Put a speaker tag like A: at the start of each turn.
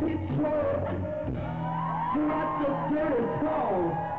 A: Control. You're Not the dirty soul.